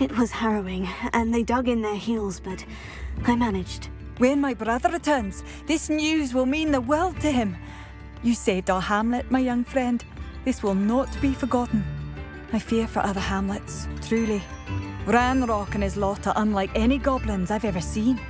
It was harrowing, and they dug in their heels, but I managed. When my brother returns, this news will mean the world to him. You saved our hamlet, my young friend. This will not be forgotten. I fear for other hamlets, truly. Ranrock and his lot are unlike any goblins I've ever seen.